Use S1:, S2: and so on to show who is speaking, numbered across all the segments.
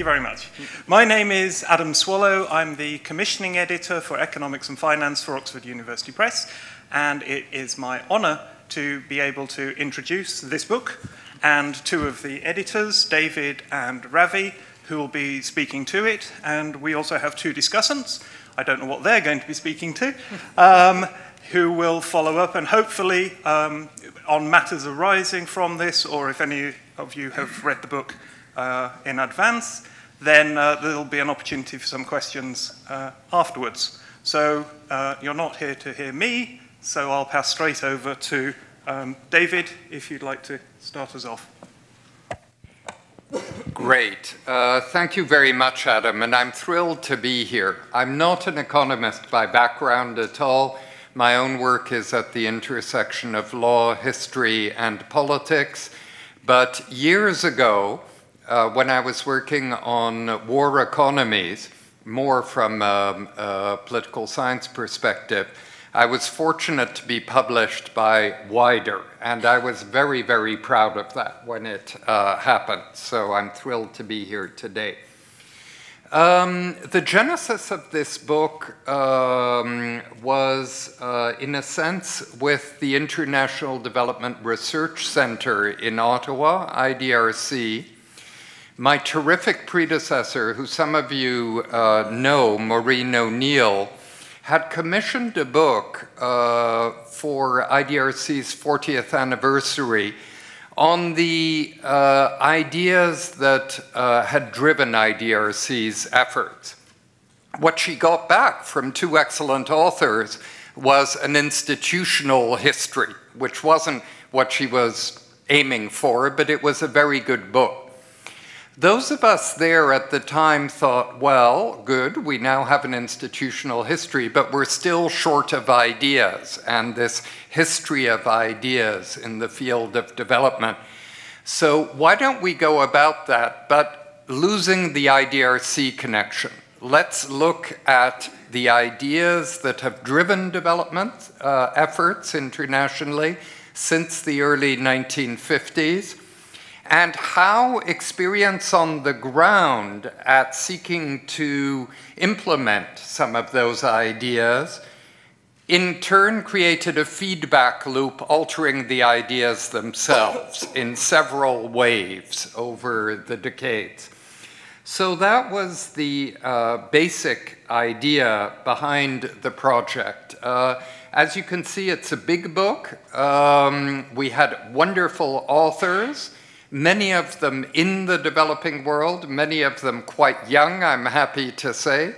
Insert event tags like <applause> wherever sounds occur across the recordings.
S1: you very much. My name is Adam Swallow. I'm the commissioning editor for economics and finance for Oxford University Press, and it is my honor to be able to introduce this book and two of the editors, David and Ravi, who will be speaking to it. And we also have two discussants. I don't know what they're going to be speaking to, um, who will follow up and hopefully um, on matters arising from this, or if any of you have read the book in advance, then uh, there'll be an opportunity for some questions uh, afterwards. So uh, you're not here to hear me, so I'll pass straight over to um, David, if you'd like to start us off.
S2: Great. Uh, thank you very much, Adam, and I'm thrilled to be here. I'm not an economist by background at all. My own work is at the intersection of law, history, and politics. But years ago, uh, when I was working on war economies, more from um, a political science perspective, I was fortunate to be published by Wider, and I was very, very proud of that when it uh, happened. So I'm thrilled to be here today. Um, the genesis of this book um, was, uh, in a sense, with the International Development Research Center in Ottawa, IDRC. My terrific predecessor, who some of you uh, know, Maureen O'Neill, had commissioned a book uh, for IDRC's 40th anniversary on the uh, ideas that uh, had driven IDRC's efforts. What she got back from two excellent authors was an institutional history, which wasn't what she was aiming for, but it was a very good book. Those of us there at the time thought, well, good, we now have an institutional history, but we're still short of ideas and this history of ideas in the field of development. So, why don't we go about that, but losing the IDRC connection? Let's look at the ideas that have driven development uh, efforts internationally since the early 1950s and how experience on the ground at seeking to implement some of those ideas in turn created a feedback loop altering the ideas themselves in several waves over the decades. So that was the uh, basic idea behind the project. Uh, as you can see, it's a big book. Um, we had wonderful authors many of them in the developing world, many of them quite young, I'm happy to say.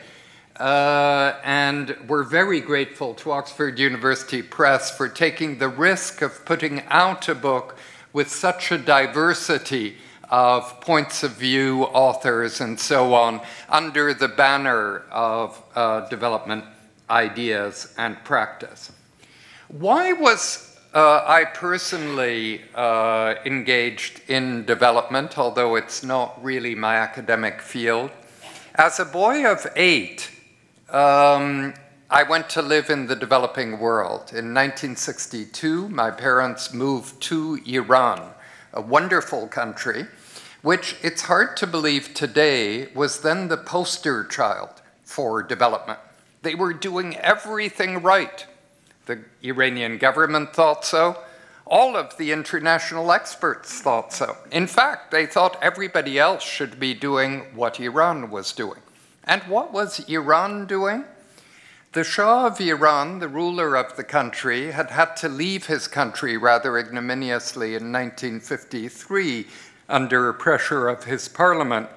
S2: Uh, and we're very grateful to Oxford University Press for taking the risk of putting out a book with such a diversity of points of view, authors, and so on, under the banner of uh, development ideas and practice. Why was uh, I personally uh, engaged in development, although it's not really my academic field. As a boy of eight, um, I went to live in the developing world. In 1962, my parents moved to Iran, a wonderful country, which it's hard to believe today was then the poster child for development. They were doing everything right the Iranian government thought so. All of the international experts thought so. In fact, they thought everybody else should be doing what Iran was doing. And what was Iran doing? The Shah of Iran, the ruler of the country, had had to leave his country rather ignominiously in 1953 under pressure of his parliament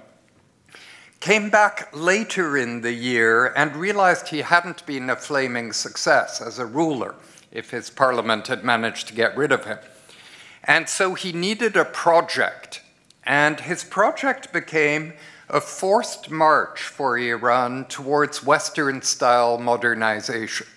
S2: came back later in the year and realized he hadn't been a flaming success as a ruler if his parliament had managed to get rid of him. And so he needed a project. And his project became a forced march for Iran towards Western style modernization.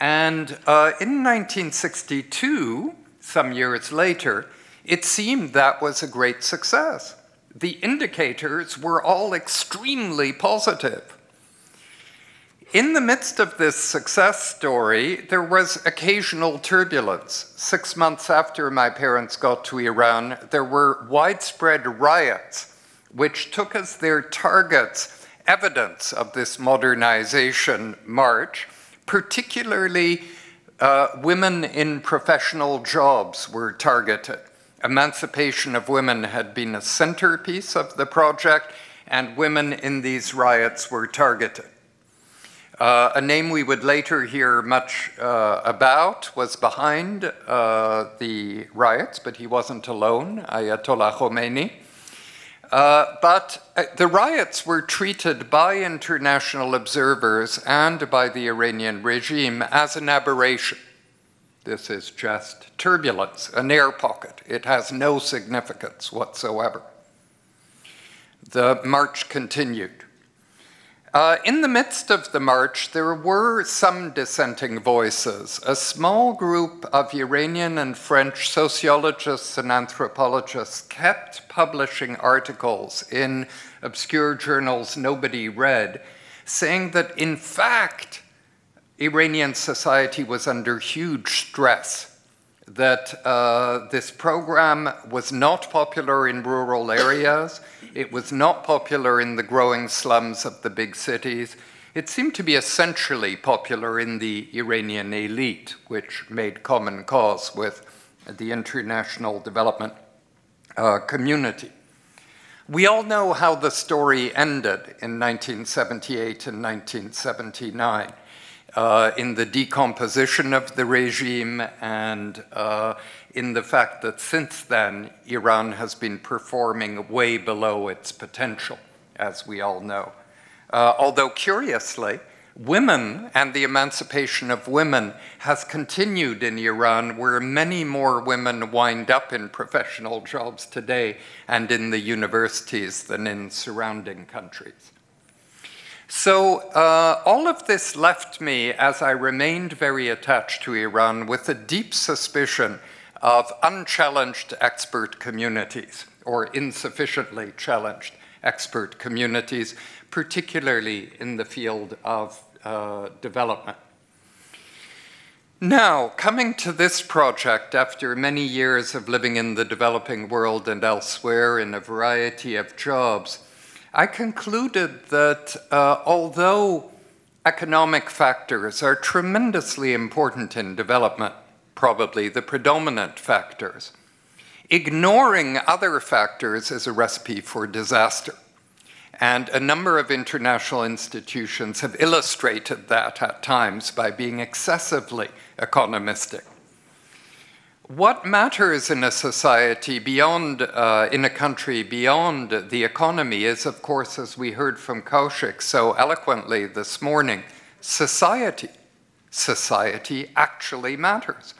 S2: And uh, in 1962, some years later, it seemed that was a great success the indicators were all extremely positive. In the midst of this success story, there was occasional turbulence. Six months after my parents got to Iran, there were widespread riots which took as their targets evidence of this modernization march, particularly uh, women in professional jobs were targeted. Emancipation of women had been a centerpiece of the project, and women in these riots were targeted. Uh, a name we would later hear much uh, about was behind uh, the riots, but he wasn't alone, Ayatollah Khomeini. Uh, but uh, the riots were treated by international observers and by the Iranian regime as an aberration. This is just turbulence, an air pocket. It has no significance whatsoever. The march continued. Uh, in the midst of the march, there were some dissenting voices. A small group of Iranian and French sociologists and anthropologists kept publishing articles in obscure journals nobody read, saying that in fact, Iranian society was under huge stress that uh, this program was not popular in rural areas, it was not popular in the growing slums of the big cities. It seemed to be essentially popular in the Iranian elite, which made common cause with the international development uh, community. We all know how the story ended in 1978 and 1979 uh, in the decomposition of the regime and uh, in the fact that since then Iran has been performing way below its potential, as we all know. Uh, although curiously, women and the emancipation of women has continued in Iran, where many more women wind up in professional jobs today and in the universities than in surrounding countries. So, uh, all of this left me, as I remained very attached to Iran, with a deep suspicion of unchallenged expert communities or insufficiently challenged expert communities, particularly in the field of uh, development. Now, coming to this project after many years of living in the developing world and elsewhere in a variety of jobs, I concluded that uh, although economic factors are tremendously important in development, probably the predominant factors, ignoring other factors is a recipe for disaster. And a number of international institutions have illustrated that at times by being excessively economistic. What matters in a society beyond, uh, in a country beyond the economy is, of course, as we heard from Kaushik so eloquently this morning, society. Society actually matters.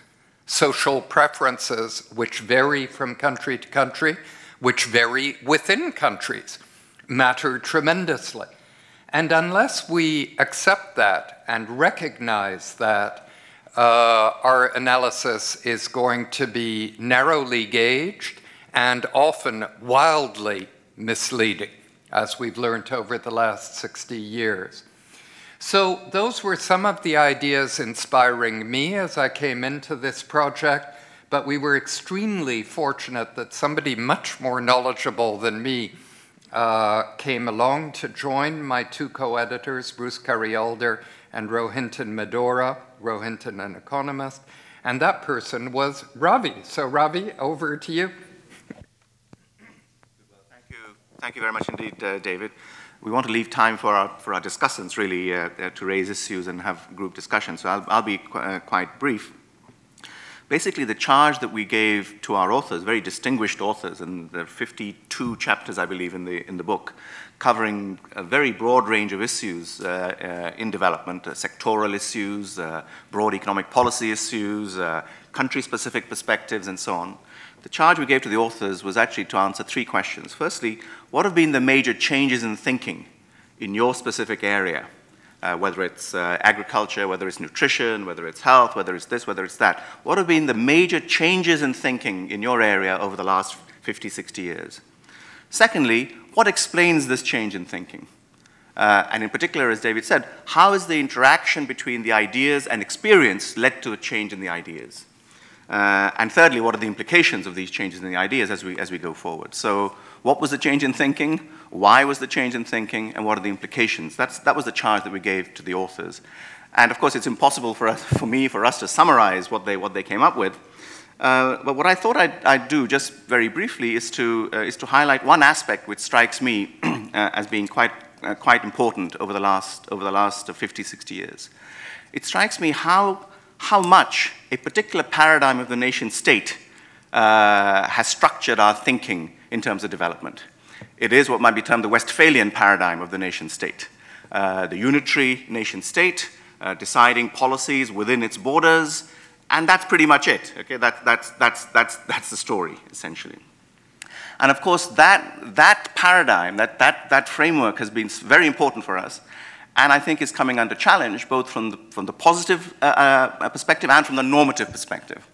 S2: Social preferences, which vary from country to country, which vary within countries, matter tremendously. And unless we accept that and recognize that, our analysis is going to be narrowly gauged and often wildly misleading, as we've learned over the last 60 years. So, those were some of the ideas inspiring me as I came into this project, but we were extremely fortunate that somebody much more knowledgeable than me uh, came along to join my two co editors, Bruce Currie-Alder and Rohinton Medhora, Rohinton, an economist, and that person was Ravi. So, Ravi, over to you.
S3: Thank you. Thank you very much indeed, uh, David. We want to leave time for our, for our discussants, really, uh, uh, to raise issues and have group discussions. So I'll, I'll be qu uh, quite brief. Basically, the charge that we gave to our authors, very distinguished authors, and there are 52 chapters, I believe, in the, in the book, covering a very broad range of issues uh, uh, in development, uh, sectoral issues, uh, broad economic policy issues, uh, country-specific perspectives, and so on. The charge we gave to the authors was actually to answer three questions. Firstly, what have been the major changes in thinking in your specific area? Uh, whether it's uh, agriculture, whether it's nutrition, whether it's health, whether it's this, whether it's that. What have been the major changes in thinking in your area over the last 50, 60 years? Secondly, what explains this change in thinking? Uh, and in particular, as David said, how has the interaction between the ideas and experience led to a change in the ideas? Uh, and thirdly, what are the implications of these changes in the ideas as we, as we go forward? So what was the change in thinking? Why was the change in thinking? And what are the implications? That's, that was the charge that we gave to the authors. And of course, it's impossible for, us, for me, for us to summarize what they, what they came up with. Uh, but what I thought I'd, I'd, do, just very briefly, is to, uh, is to highlight one aspect which strikes me <clears throat> uh, as being quite, uh, quite important over the, last, over the last 50, 60 years. It strikes me how, how much a particular paradigm of the nation state uh, has structured our thinking in terms of development. It is what might be termed the Westphalian paradigm of the nation state. Uh, the unitary nation state, deciding policies within its borders, and that's pretty much it. Okay, that, that's, that's, that's, that's the story, essentially. And of course, that, that paradigm, that, that, that framework has been very important for us, and I think is coming under challenge both from the, from the positive uh, uh, perspective and from the normative perspective.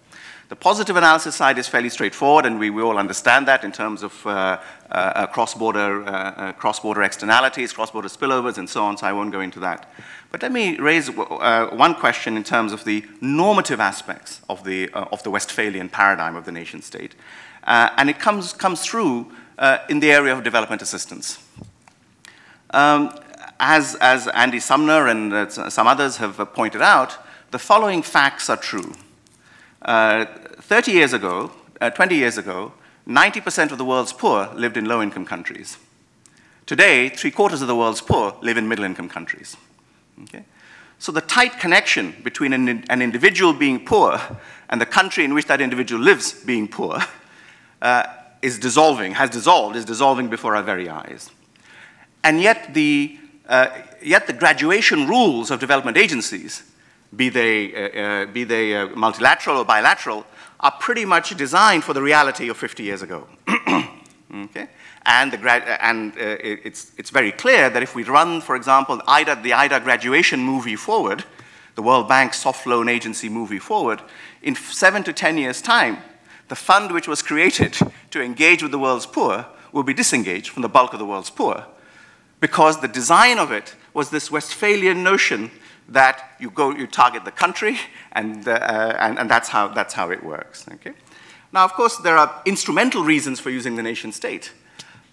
S3: The positive analysis side is fairly straightforward, and we, we all understand that in terms of uh, uh, uh cross-border, uh, cross-border externalities, cross-border spillovers, and so on, so I won't go into that. But let me raise uh, one question in terms of the normative aspects of the, uh, of the Westphalian paradigm of the nation state. Uh, and it comes, comes through uh, in the area of development assistance. Um, as, as Andy Sumner and uh, some others have uh, pointed out, the following facts are true. 30 years ago, 20 years ago, 90% of the world's poor lived in low income countries. Today, three quarters of the world's poor live in middle income countries. Okay? So the tight connection between an, an, individual being poor and the country in which that individual lives being poor uh, is dissolving, has dissolved, is dissolving before our very eyes. And yet the, uh, yet the graduation rules of development agencies, be they, uh, uh be they uh, multilateral or bilateral, are pretty much designed for the reality of 50 years ago. <clears throat> okay? And, and uh, it's, it's very clear that if we run, for example, the IDA, the IDA graduation movie forward, the World Bank soft loan agency movie forward, in seven to 10 years' time, the fund which was created to engage with the world's poor will be disengaged from the bulk of the world's poor. Because the design of it was this Westphalian notion that you go, you target the country, and, uh, and, and that's, how, that's how it works. Okay? Now, of course, there are instrumental reasons for using the nation state.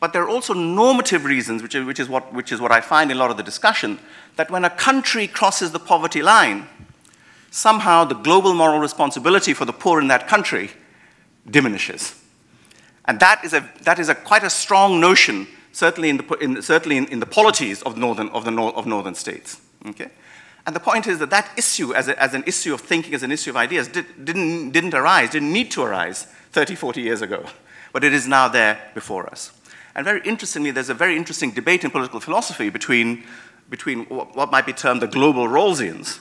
S3: But there are also normative reasons, which is, which, is what, which is what I find in a lot of the discussion, that when a country crosses the poverty line, somehow the global moral responsibility for the poor in that country diminishes. And that is, a, that is a, quite a strong notion, certainly in the, in, certainly in, in the polities of northern, of, the nor of northern states. Okay? And the point is that that issue, as, a, as an issue of thinking, as an issue of ideas, did, didn't, didn't arise, didn't need to arise 30, 40 years ago. But it is now there before us. And very interestingly, there's a very interesting debate in political philosophy between, between what might be termed the global Rawlsians,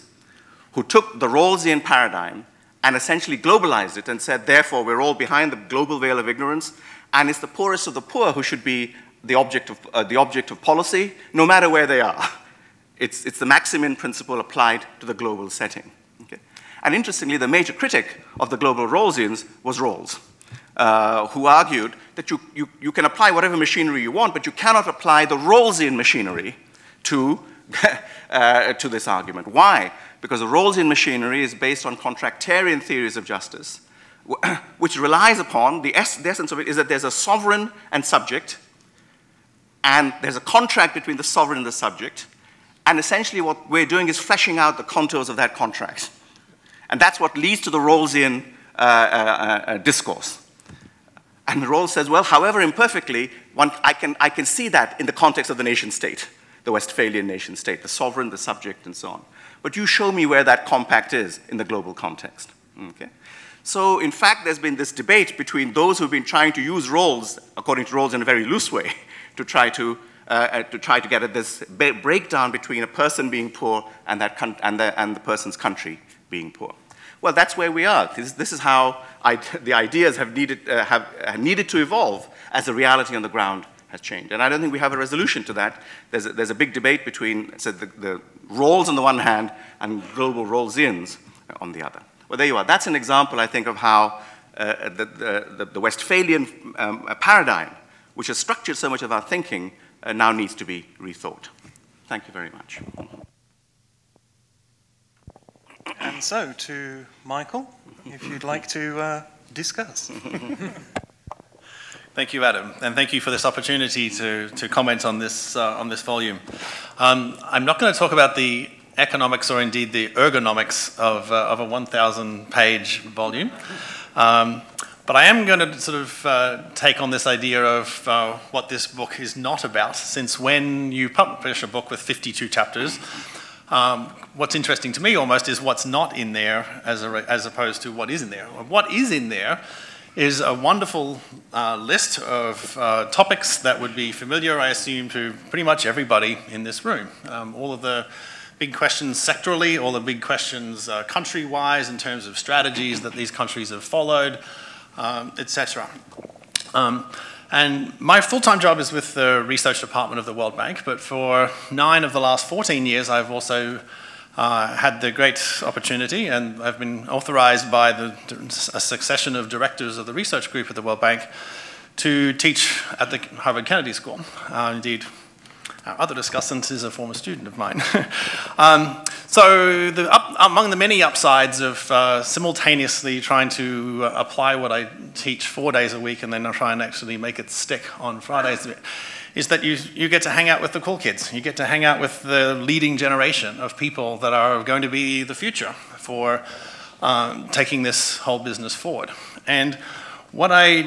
S3: who took the Rawlsian paradigm and essentially globalized it and said, therefore, we're all behind the global veil of ignorance, and it's the poorest of the poor who should be the object of, uh, the object of policy, no matter where they are. It's, it's the Maximin principle applied to the global setting. Okay? And interestingly, the major critic of the global Rawlsians was Rawls uh, who argued that you, you, you can apply whatever machinery you want, but you cannot apply the Rawlsian machinery to, <laughs> uh, to this argument. Why? Because the Rawlsian machinery is based on contractarian theories of justice, <coughs> which relies upon, the, es the essence of it is that there's a sovereign and subject, and there's a contract between the sovereign and the subject, and essentially what we're doing is fleshing out the contours of that contract. And that's what leads to the Rawlsian uh, uh, uh discourse. And Rawls says, well, however imperfectly, one, I, can, I can see that in the context of the nation state, the Westphalian nation state, the sovereign, the subject, and so on. But you show me where that compact is in the global context. Okay? So, in fact, there's been this debate between those who've been trying to use Rawls, according to Rawls in a very loose way, <laughs> to try to, uh, uh to, try to get at this breakdown between a person being poor and, that and, the, and the person's country being poor. Well, that's where we are. This, this is how I, the ideas have needed, uh, have, have needed to evolve as the reality on the ground has changed. And I don't think we have a resolution to that. There's a, there's a big debate between so the, the Rawls on the one hand and global Rawlsians on the other. Well, there you are. That's an example, I think, of how uh, the, the, the, Westphalian um, paradigm, which has structured so much of our thinking, uh, now needs to be rethought. Thank you very much.
S1: And so, to Michael, if you'd like to uh, discuss. <laughs>
S4: Thank you, Adam, and thank you for this opportunity to, to comment on this, uh, on this volume. Um, I'm not going to talk about the economics or indeed the ergonomics of, uh, of a 1,000 page volume. Um, but I am going to sort of uh, take on this idea of uh, what this book is not about, since when you publish a book with 52 chapters, um, what's interesting to me almost is what's not in there as, a, as opposed to what is in there. What is in there is a wonderful uh, list of uh, topics that would be familiar, I assume, to pretty much everybody in this room. Um, all of the big questions sectorally, all the big questions uh, country-wise in terms of strategies that these countries have followed, um, etc. Um, and my full-time job is with the research department of the World Bank, but for nine of the last 14 years, I've also uh, had the great opportunity, and I've been authorized by the, a succession of directors of the research group at the World Bank to teach at the Harvard Kennedy School. Uh, indeed, our other discussant is a former student of mine. <laughs> um, so the, up, among the many upsides of uh, simultaneously trying to uh, apply what I teach four days a week and then try and actually make it stick on Fridays is that you, you get to hang out with the cool kids. You get to hang out with the leading generation of people that are going to be the future for um, taking this whole business forward. And what, I,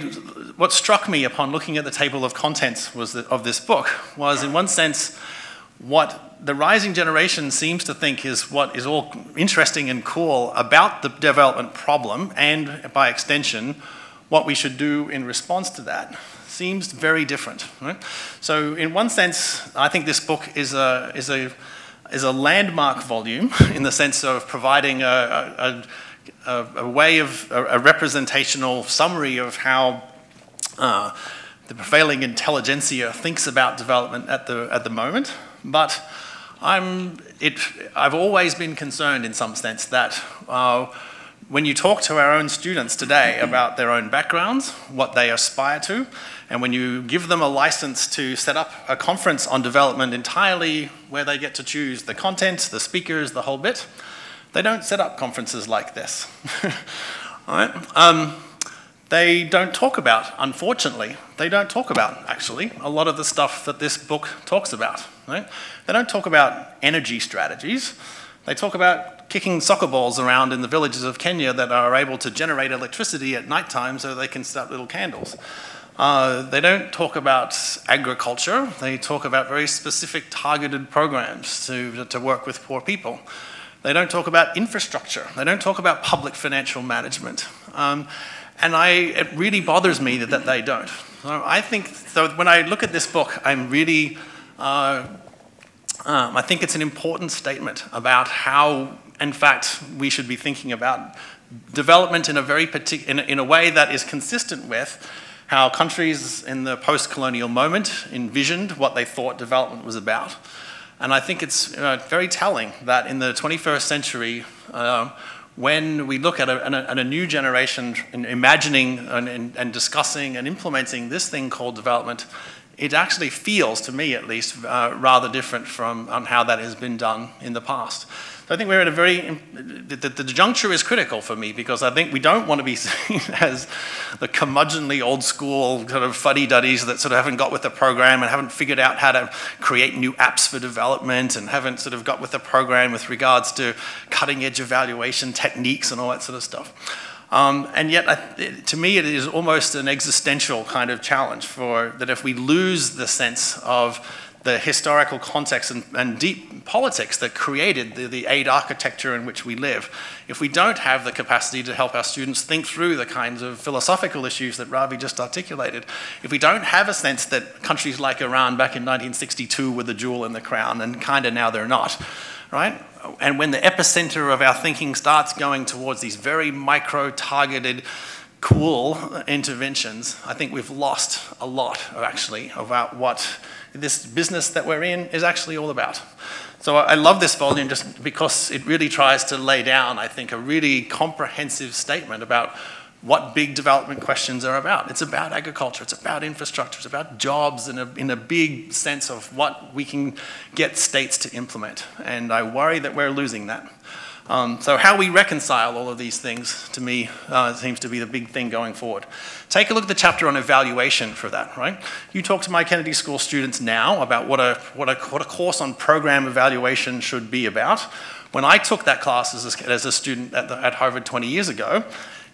S4: what struck me upon looking at the table of contents was that, of this book was, in one sense, what the rising generation seems to think is what is all interesting and cool about the development problem, and by extension, what we should do in response to that seems very different. Right? So, in one sense, I think this book is a, is a, is a landmark volume <laughs> in the sense of providing a, a, a, a way of a, representational summary of how uh, the prevailing intelligentsia thinks about development at the, at the moment. But I'm, it, I've always been concerned in some sense that uh, when you talk to our own students today <coughs> about their own backgrounds, what they aspire to, and when you give them a license to set up a conference on development entirely where they get to choose the content, the speakers, the whole bit, they don't set up conferences like this. <laughs> All right? Um, they don't talk about, unfortunately, they don't talk about, actually, a lot of the stuff that this book talks about. Right? They don't talk about energy strategies. They talk about kicking soccer balls around in the villages of Kenya that are able to generate electricity at night time so they can set up little candles. Uh, they don't talk about agriculture. They talk about very specific targeted programs to, to work with poor people. They don't talk about infrastructure. They don't talk about public financial management. Um, and I, it really bothers me that, that they don't. So I think, so when I look at this book, I'm really, uh, um, I think it's an important statement about how in fact, we should be thinking about development in a very partic- in, in a way that is consistent with how countries in the post-colonial moment envisioned what they thought development was about. And I think it's very telling that in the 21st century, uh, when we look at a, at a, new generation imagining and, and, and, discussing and implementing this thing called development, it actually feels, to me at least, uh, rather different from um, how that has been done in the past. I think we're at a very, the, the, the, juncture is critical for me because I think we don't want to be <laughs> seen as the curmudgeonly old school kind of fuddy-duddies that sort of haven't got with the program and haven't figured out how to create new apps for development and haven't sort of got with the program with regards to cutting edge evaluation techniques and all that sort of stuff. Um, and yet, I, to me, it is almost an existential kind of challenge for that if we lose the sense of the historical context and, and, deep politics that created the, the aid architecture in which we live. If we don't have the capacity to help our students think through the kinds of philosophical issues that Ravi just articulated, if we don't have a sense that countries like Iran back in 1962 were the jewel in the crown and kind of now they're not, right? And when the epicenter of our thinking starts going towards these very micro targeted cool interventions, I think we've lost a lot actually about what this business that we're in is actually all about. So I love this volume just because it really tries to lay down, I think, a really comprehensive statement about what big development questions are about. It's about agriculture, it's about infrastructure, it's about jobs in a, in a big sense of what we can get states to implement. And I worry that we're losing that. Um, so how we reconcile all of these things, to me, uh, seems to be the big thing going forward. Take a look at the chapter on evaluation for that, right? You talk to my Kennedy School students now about what a, what a, what a course on program evaluation should be about. When I took that class as a, as a student at, the, at Harvard 20 years ago,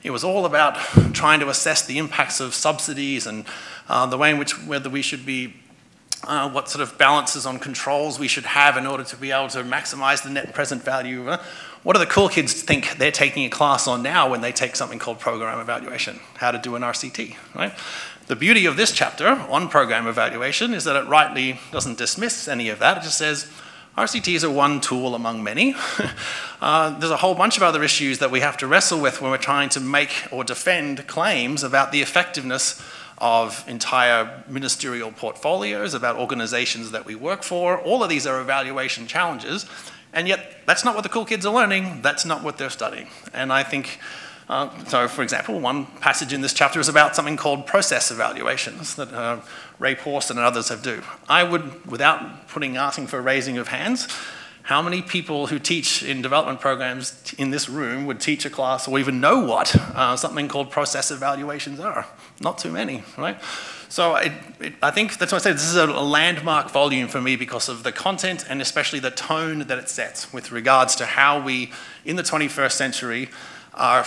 S4: it was all about trying to assess the impacts of subsidies and uh, the way in which whether we should be uh, what sort of balances on controls we should have in order to be able to maximize the net present value. What do the cool kids think they're taking a class on now when they take something called program evaluation? How to do an RCT, right? The beauty of this chapter on program evaluation is that it rightly doesn't dismiss any of that. It just says RCTs are one tool among many. <laughs> uh, there's a whole bunch of other issues that we have to wrestle with when we're trying to make or defend claims about the effectiveness of entire ministerial portfolios, about organizations that we work for. All of these are evaluation challenges. And yet, that's not what the cool kids are learning. That's not what they're studying. And I think, uh, so for example, one passage in this chapter is about something called process evaluations that uh, Ray Pawson and others have do. I would, without putting asking for raising of hands, how many people who teach in development programs in this room would teach a class or even know what uh, something called process evaluations are? Not too many, right? So it, it, I think that's why I say this is a landmark volume for me because of the content and especially the tone that it sets with regards to how we, in the 21st century, are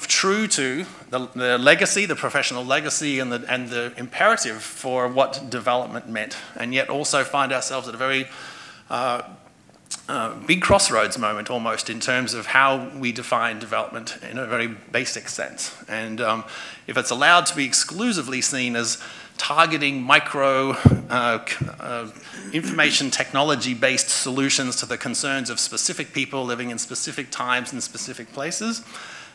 S4: true to the, the legacy, the professional legacy, and the, and the imperative for what development meant, and yet also find ourselves at a very uh, uh, big crossroads moment almost in terms of how we define development in a very basic sense. And um, if it's allowed to be exclusively seen as targeting micro uh, uh, information technology based solutions to the concerns of specific people living in specific times and specific places,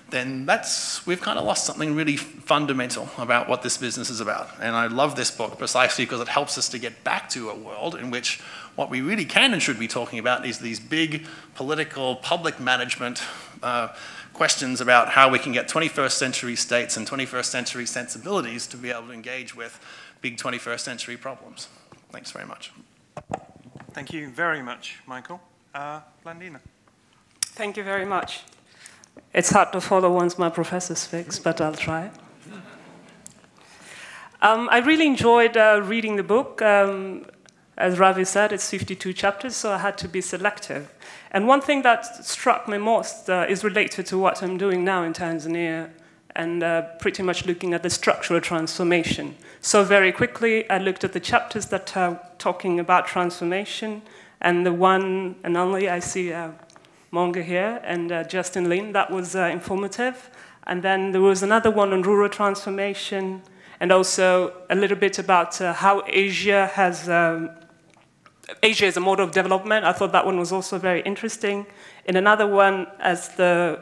S4: then that's, we've kind of lost something really fundamental about what this business is about. And I love this book precisely because it helps us to get back to a world in which what we really can and should be talking about is these big political, public management uh, questions about how we can get 21st century states and 21st century sensibilities to be able to engage with big 21st century problems. Thanks very much.
S1: Thank you very much, Michael. Uh, Blandina.
S5: Thank you very much. It's hard to follow once my professor speaks, but I'll try. Um, I really enjoyed uh, reading the book. Um, as Ravi said, it's 52 chapters, so I had to be selective. And one thing that struck me most uh, is related to what I'm doing now in Tanzania and uh, pretty much looking at the structural transformation. So, very quickly, I looked at the chapters that are talking about transformation, and the one and only I see uh, Monga here and uh, Justin Lin, that was uh, informative. And then there was another one on rural transformation, and also a little bit about uh, how Asia has um, Asia is a model of development. I thought that one was also very interesting. In another one, as the,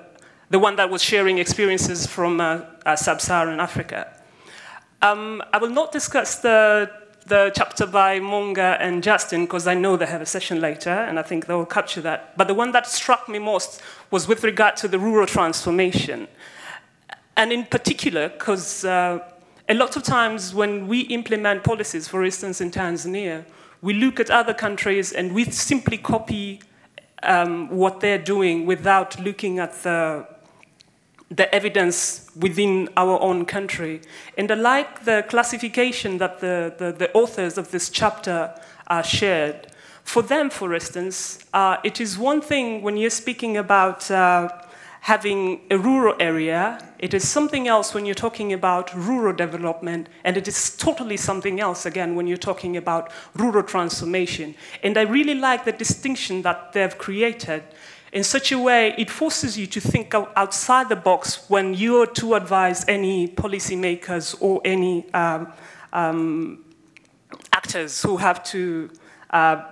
S5: the one that was sharing experiences from uh, uh, sub-Saharan Africa. Um, I will not discuss the, the chapter by Monga and Justin because I know they have a session later and I think they will capture that. But the one that struck me most was with regard to the rural transformation. And in particular, because uh, a lot of times when we implement policies, for instance in Tanzania, we look at other countries and we simply copy um, what they're doing without looking at the, the evidence within our own country. And I like the classification that the, the, the authors of this chapter uh, shared. For them, for instance, uh, it is one thing when you're speaking about uh, having a rural area. It is something else when you're talking about rural development, and it is totally something else again when you're talking about rural transformation. And I really like the distinction that they've created. In such a way, it forces you to think outside the box when you're to advise any policymakers or any um, um, actors who have to uh,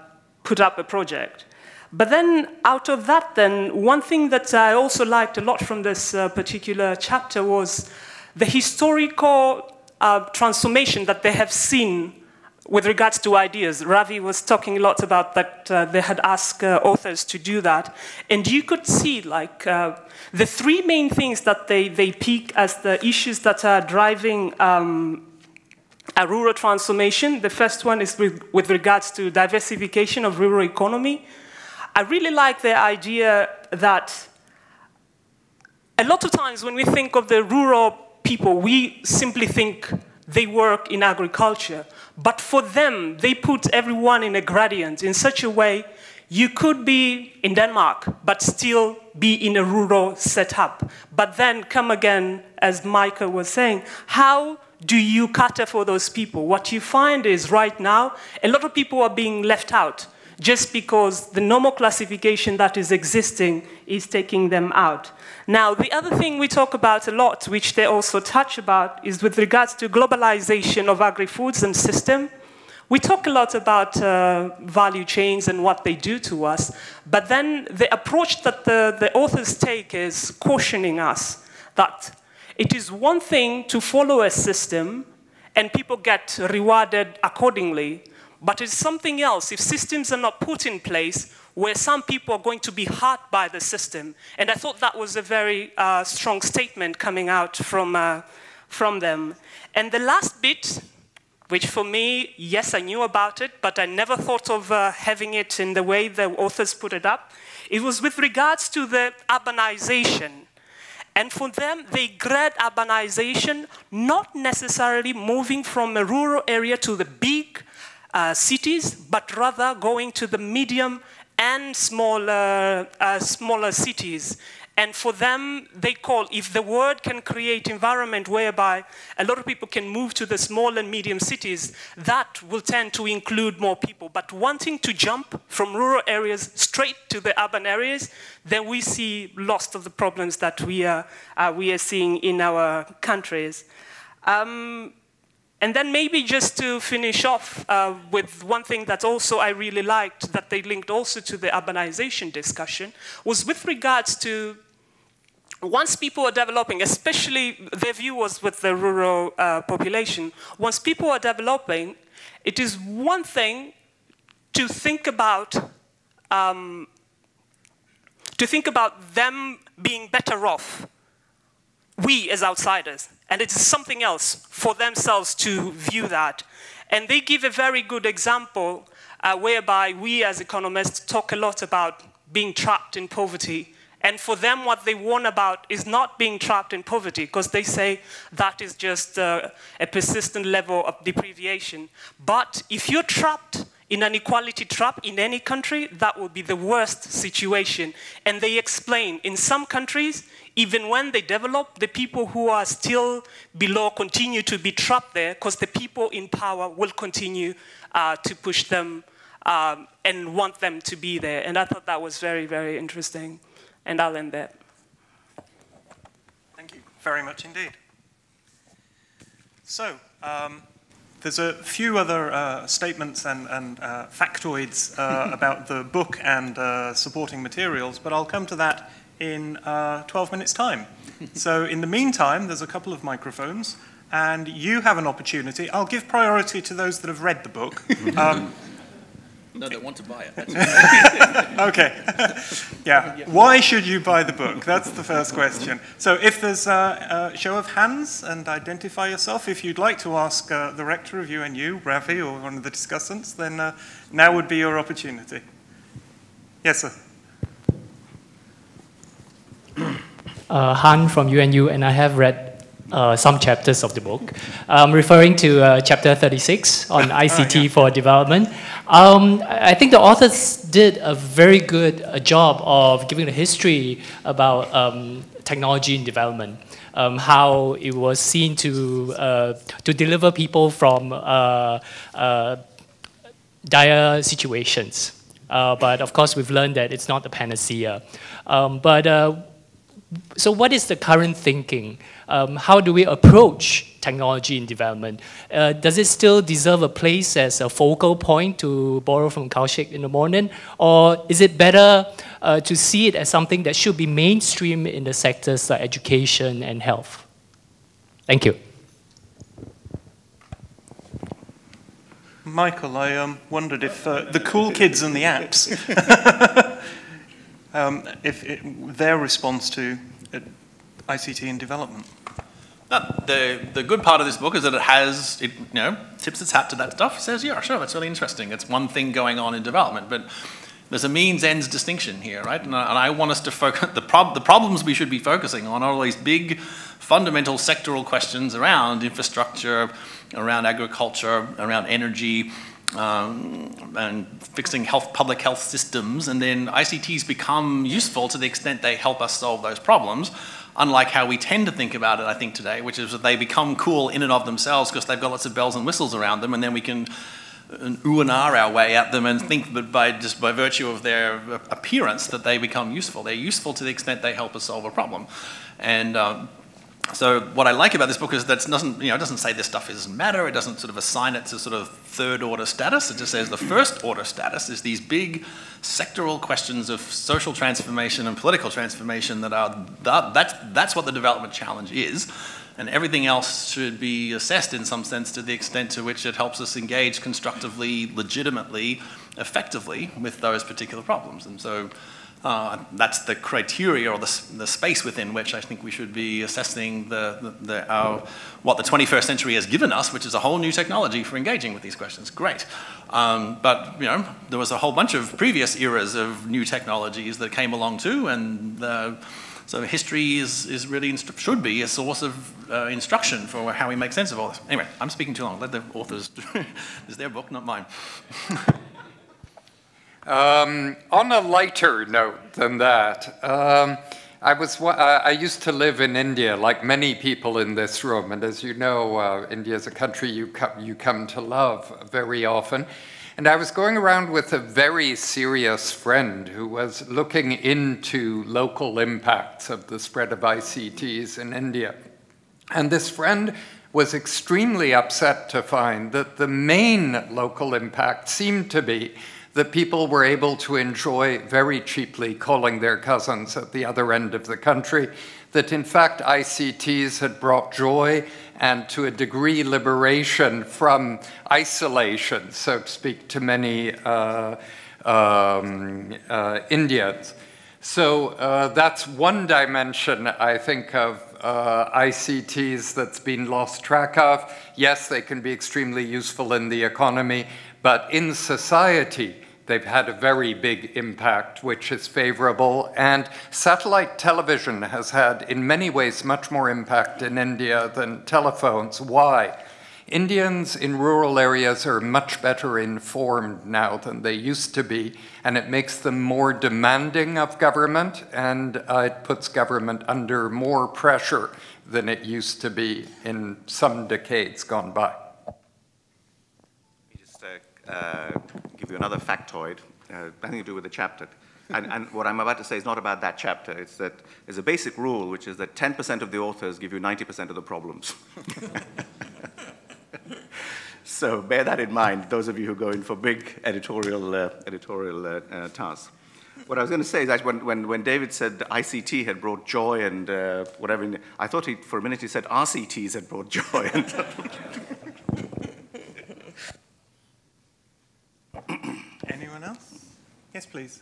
S5: put up a project. But then, out of that, then, one thing that I also liked a lot from this uh, particular chapter was the historical uh, transformation that they have seen with regards to ideas. Ravi was talking a lot about that uh, they had asked uh, authors to do that. And you could see, like, uh, the three main things that they, they pick as the issues that are driving. Um, a rural transformation. The first one is with, with regards to diversification of rural economy. I really like the idea that a lot of times when we think of the rural people, we simply think they work in agriculture. But for them, they put everyone in a gradient in such a way you could be in Denmark, but still be in a rural setup. But then come again, as Michael was saying, how do you cater for those people? What you find is right now, a lot of people are being left out just because the normal classification that is existing is taking them out. Now, the other thing we talk about a lot, which they also touch about, is with regards to globalization of agri-foods and system. We talk a lot about uh, value chains and what they do to us, but then the approach that the, the authors take is cautioning us that it is one thing to follow a system and people get rewarded accordingly, but it's something else if systems are not put in place where some people are going to be hurt by the system. And I thought that was a very uh, strong statement coming out from, uh, from them. And the last bit, which for me, yes, I knew about it, but I never thought of uh, having it in the way the authors put it up. It was with regards to the urbanization. And for them, they grade urbanization not necessarily moving from a rural area to the big uh, cities, but rather going to the medium and smaller, uh, smaller cities. And for them, they call, if the word can create environment whereby a lot of people can move to the small and medium cities, that will tend to include more people. But wanting to jump from rural areas straight to the urban areas, then we see lots of the problems that we are, uh, we are seeing in our countries. Um, and then maybe just to finish off uh, with one thing that also I really liked that they linked also to the urbanization discussion was with regards to once people are developing, especially their view was with the rural uh, population, once people are developing, it is one thing to think about um, to think about them being better off, we as outsiders, and it is something else for themselves to view that. And they give a very good example uh, whereby we as economists talk a lot about being trapped in poverty. And for them, what they warn about is not being trapped in poverty, because they say that is just uh, a persistent level of deprivation. But if you're trapped in an equality trap in any country, that would be the worst situation. And they explain in some countries, even when they develop, the people who are still below continue to be trapped there because the people in power will continue uh, to push them um, and want them to be there. And I thought that was very, very interesting. And I'll end there.
S1: Thank you very much indeed. So, um, there's a few other uh, statements and, and uh, factoids uh, <laughs> about the book and uh, supporting materials, but I'll come to that in uh, 12 minutes' time. <laughs> so in the meantime, there's a couple of microphones, and you have an opportunity. I'll give priority to those that have read the book. <laughs> Um,
S6: no, they want to buy it. <laughs> <laughs>
S1: okay. <laughs> yeah. Why should you buy the book? That's the first question. So if there's a, a show of hands and identify yourself, if you'd like to ask uh, the rector of UNU, Ravi, or one of the discussants, then uh, now would be your opportunity. Yes, sir.
S7: uh, Han from UNU, and I have read uh, some chapters of the book. I'm referring to uh, chapter 36 on ICT oh, yeah. for development. Um, I think the authors did a very good uh, job of giving the history about um, technology in development. Um, how it was seen to uh, to deliver people from uh, uh, dire situations. but of course, we've learned that it's not the panacea. Um, but so what is the current thinking? Um, how do we approach technology in development? Uh, does it still deserve a place as a focal point, to borrow from Kaushik in the morning? Or is it better uh, to see it as something that should be mainstream in the sectors like education and health? Thank you.
S1: Michael, I um, wondered if uh, the cool kids and the apps <laughs> um, if it, their response to uh, ICT and development.
S6: the, the good part of this book is that it has, it you know, tips its hat to that stuff. It says, yeah, sure, that's really interesting. It's one thing going on in development. But
S4: there's a means ends distinction here, right? And I, and I want us to focus <laughs> the, prob- the problems we should be focusing on are all these big fundamental sectoral questions around infrastructure, around agriculture, around energy, um, and fixing health, public health systems, and then ICTs become useful to the extent they help us solve those problems. Unlike how we tend to think about it, I think today, which is that they become cool in and of themselves because they've got lots of bells and whistles around them, and then we can uh, ooh and ah our way at them and think that by just by virtue of their appearance that they become useful. They're useful to the extent they help us solve a problem, and um, so what I like about this book is that it doesn't, you know, it doesn't say this stuff doesn't matter. It doesn't sort of assign it to sort of third order status. It just says the first order status is these big sectoral questions of social transformation and political transformation that are that, that's that's what the development challenge is. And everything else should be assessed in some sense to the extent to which it helps us engage constructively, legitimately, effectively with those particular problems. And so uh, that's the criteria or the, the, space within which I think we should be assessing the, the, the, our, what the 21st century has given us, which is a whole new technology for engaging with these questions. Great. Um, but, you know, there was a whole bunch of previous eras of new technologies that came along too, and uh, so history is, is really, should be a source of uh, instruction for how we make sense of all this. Anyway, I'm speaking too long. Let the authors, <laughs> it's their book, not mine. <laughs>
S2: Um, on a lighter note than that, um, I, was, I used to live in India, like many people in this room, and as you know, uh, India is a country you, co- you come to love very often. And I was going around with a very serious friend who was looking into local impacts of the spread of ICTs in India. And this friend was extremely upset to find that the main local impact seemed to be that people were able to enjoy very cheaply calling their cousins at the other end of the country, that in fact ICTs had brought joy and to a degree liberation from isolation, so to speak, to many uh, um, uh, Indians. So uh, that's one dimension, I think, of uh, ICTs that's been lost track of. Yes, they can be extremely useful in the economy, but in society, They've had a very big impact, which is favorable. And satellite television has had, in many ways, much more impact in India than telephones. Why? Indians in rural areas are much better informed now than they used to be, and it makes them more demanding of government, and uh, it puts government under more pressure than it used to be in some decades gone by.
S3: Uh, give you another factoid, uh, nothing to do with the chapter. And, and, what I'm about to say is not about that chapter. It's that there's a basic rule, which is that 10% of the authors give you 90% of the problems. <laughs> so bear that in mind, those of you who go in for big editorial, uh, editorial uh, uh tasks. What I was going to say is that when, when, when David said ICT had brought joy and whatever, I thought he, for a minute he said RCTs had brought joy. <laughs>
S1: Anyone else? Yes, please.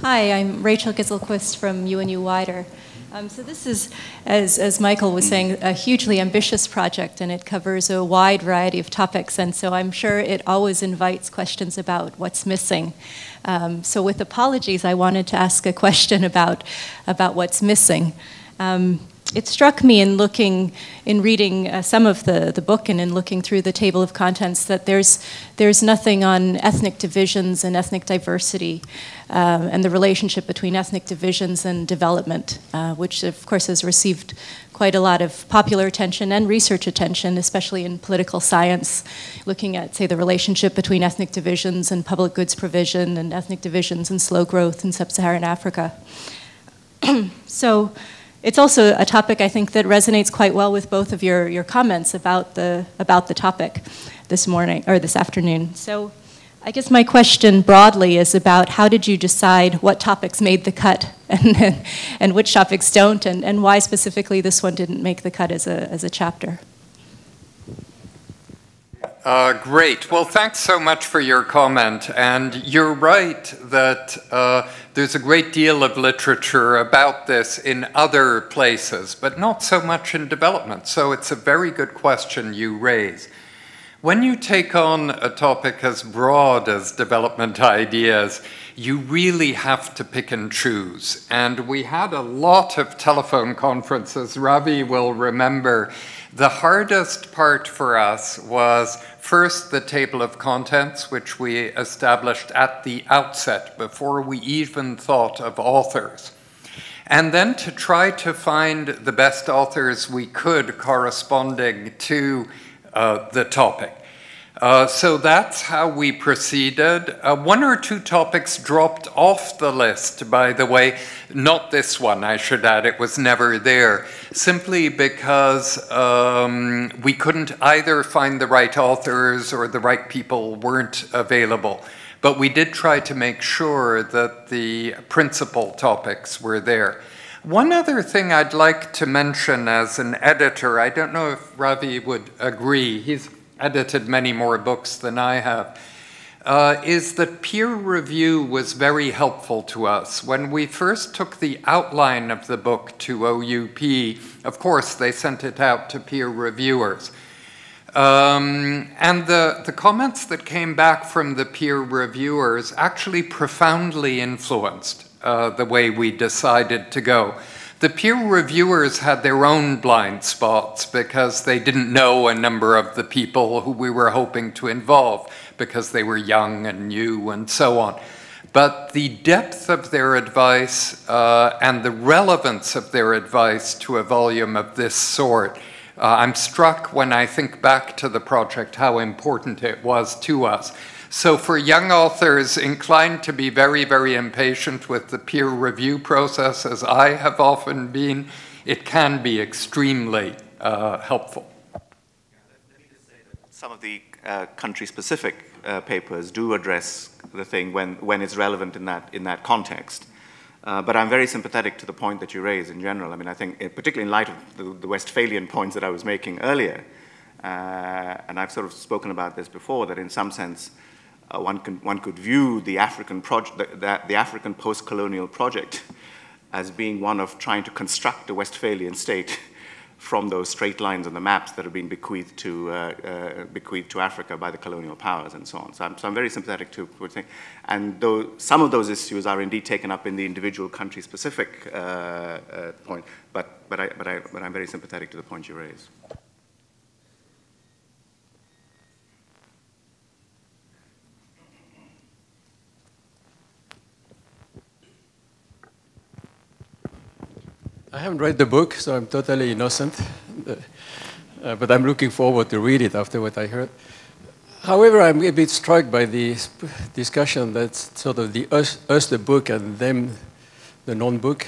S8: Hi, I'm Rachel Gisselquist from UNU Wider. Um, so this is, as, as Michael was saying, a hugely ambitious project, and it covers a wide variety of topics. And so I'm sure it always invites questions about what's missing. Um, so with apologies, I wanted to ask a question about about what's missing. Um, it struck me in looking, in reading uh, some of the, the book and in looking through the table of contents that there's, there's nothing on ethnic divisions and ethnic diversity um, and the relationship between ethnic divisions and development, uh, which of course has received quite a lot of popular attention and research attention, especially in political science, looking at, say, the relationship between ethnic divisions and public goods provision and ethnic divisions and slow growth in sub Saharan Africa. <clears throat> so, it's also a topic I think that resonates quite well with both of your, your comments about the, about the topic this morning or this afternoon. So I guess my question broadly is about how did you decide what topics made the cut <laughs> and, and which topics don't, and, and why specifically this one didn't make the cut as a, as a chapter?
S2: Uh, great. Well, thanks so much for your comment. And you're right that uh, there's a great deal of literature about this in other places, but not so much in development. So it's a very good question you raise. When you take on a topic as broad as development ideas, you really have to pick and choose. And we had a lot of telephone conferences. Ravi will remember. The hardest part for us was first the table of contents, which we established at the outset before we even thought of authors. And then to try to find the best authors we could corresponding to uh, the topic. Uh, so that's how we proceeded. Uh, one or two topics dropped off the list, by the way. Not this one, I should add, it was never there, simply because um, we couldn't either find the right authors or the right people weren't available. But we did try to make sure that the principal topics were there. One other thing I'd like to mention as an editor, I don't know if Ravi would agree, he's edited many more books than I have, uh, is that peer review was very helpful to us. When we first took the outline of the book to OUP, of course, they sent it out to peer reviewers. Um, and the, the comments that came back from the peer reviewers actually profoundly influenced uh, the way we decided to go. The peer reviewers had their own blind spots because they didn't know a number of the people who we were hoping to involve because they were young and new and so on. But the depth of their advice uh, and the relevance of their advice to a volume of this sort, uh, I'm struck when I think back to the project how important it was to us. So for young authors inclined to be very, very impatient with the peer review process, as I have often been, it can be extremely uh, helpful.
S3: Some of the uh, country-specific uh, papers do address the thing when, when it's relevant in that, in that context. Uh, but I'm very sympathetic to the point that you raise in general. I mean, I think, particularly in light of the, the Westphalian points that I was making earlier, uh, and I've sort of spoken about this before, that in some sense, uh, one, can, one could view the African, project, the, the, the African post-colonial project as being one of trying to construct a Westphalian state from those straight lines on the maps that have been bequeathed to, uh, uh, bequeathed to Africa by the colonial powers and so on. So I'm, so I'm very sympathetic to what saying. And though some of those issues are indeed taken up in the individual country-specific uh, uh, point, but, but, I, but, I, but I'm very sympathetic to the point you raise.
S9: I haven't read the book, so I'm totally innocent. Uh, but I'm looking forward to read it after what I heard. However, I'm a bit struck by the discussion that's sort of the us, us the book and them the non-book.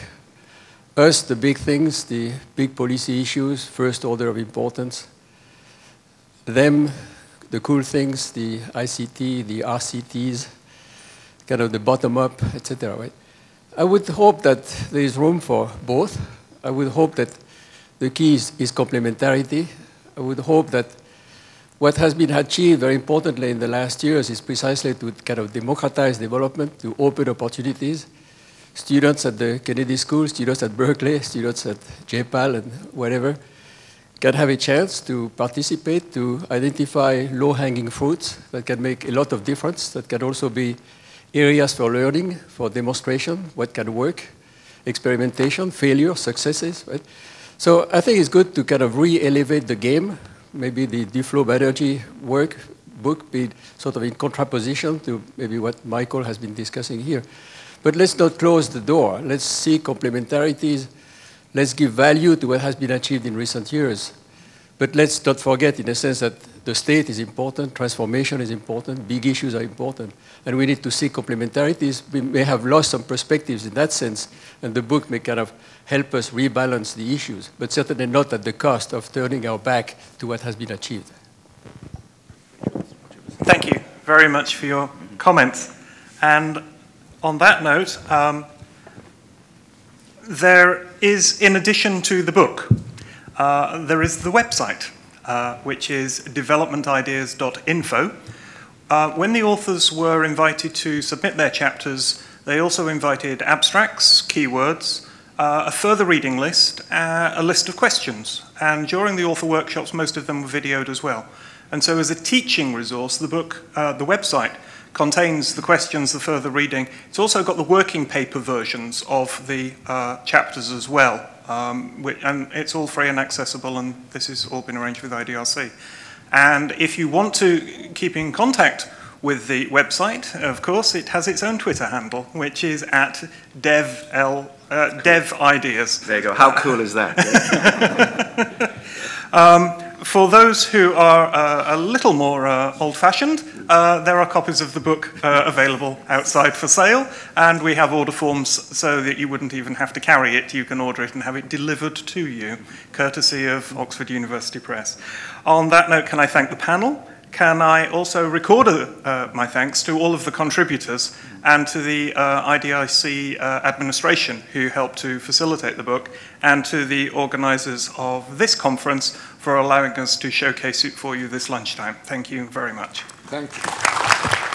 S9: Us, the big things, the big policy issues, first order of importance. Them, the cool things, the ICT, the RCTs, kind of the bottom up, etc. Right? I would hope that there is room for both. I would hope that the key is, is complementarity. I would hope that what has been achieved very importantly in the last years is precisely to kind of democratize development, to open opportunities. Students at the Kennedy School, students at Berkeley, students at J-PAL and whatever can have a chance to participate, to identify low-hanging fruits that can make a lot of difference, that can also be areas for learning, for demonstration, what can work, experimentation, failure, successes, right? So I think it's good to kind of re-elevate the game. Maybe the Banerjee work, book be sort of in contraposition to maybe what Michael has been discussing here. But let's not close the door. Let's see complementarities. Let's give value to what has been achieved in recent years. But let's not forget, in a sense, that the state is important, transformation is important, big issues are important, and we need to see complementarities. We may have lost some perspectives in that sense, and the book may kind of help us rebalance the issues, but certainly not at the cost of turning our back to what has been achieved.
S1: Thank you very much for your comments. And on that note, um, there is, in addition to the book, uh, there is the website, uh, which is developmentideas.info. Uh, when the authors were invited to submit their chapters, they also invited abstracts, keywords, uh, a further reading list, uh, a list of questions. And during the author workshops, most of them were videoed as well. And so as a teaching resource, the book, uh, the website, contains the questions, the further reading. It's also got the working paper versions of the chapters as well. Um, which, and it's all free and accessible, and this has all been arranged with IDRC. And if you want to keep in contact with the website, of course, it has its own Twitter handle, which is at devl, uh, devideas.
S3: There you go. How cool is that? <laughs> <laughs>
S1: um, for those who are uh, a little more uh, old-fashioned, uh, there are copies of the book uh, available outside for sale, and we have order forms so that you wouldn't even have to carry it. You can order it and have it delivered to you, courtesy of Oxford University Press. On that note, can I thank the panel? Can I also record uh, my thanks to all of the contributors and to the uh, IDRC administration who helped to facilitate the book, and to the organizers of this conference for allowing us to showcase it for you this lunchtime. Thank you very much.
S2: Thank you.